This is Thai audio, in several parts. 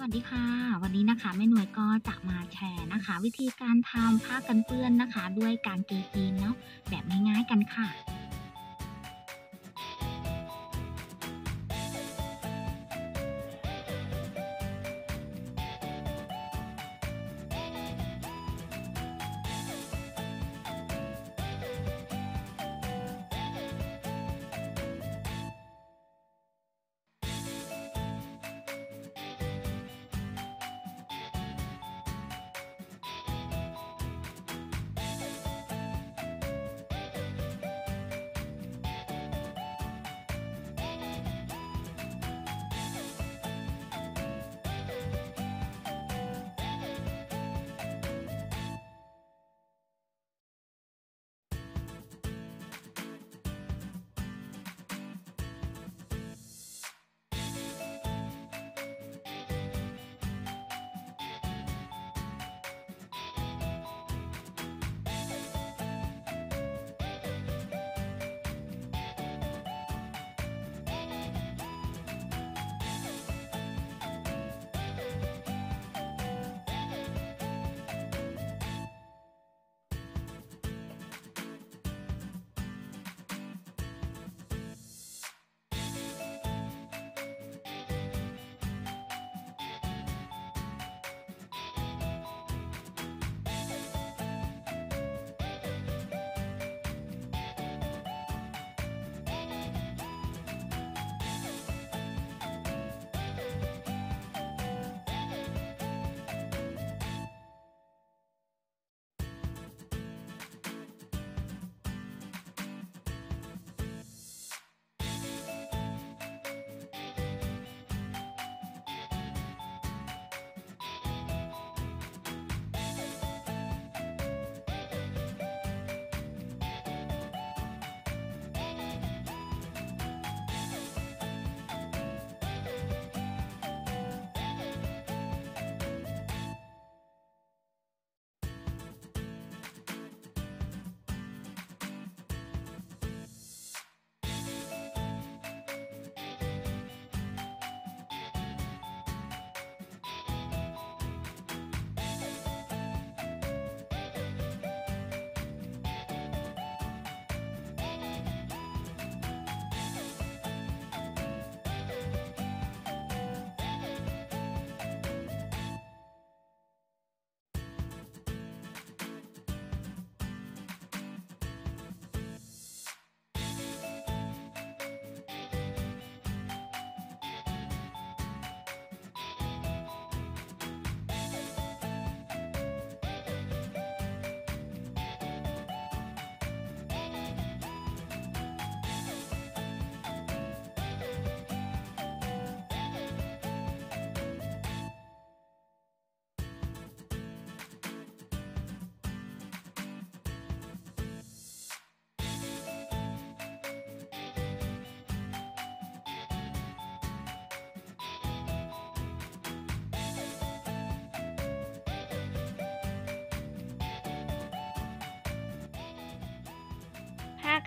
สวัสดีค่ะ วันนี้นะคะแม่หน่วยก็จะมาแชร์นะคะ วิธีการทำผ้ากันเปื้อนนะคะ ด้วยการเกยีนเนาะแบบง่ายๆกันค่ะ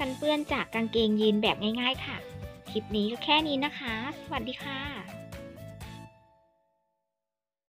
กันเปื้อนจากกางเกงยีนแบบง่ายๆค่ะ คลิปนี้ก็แค่นี้นะคะ สวัสดีค่ะ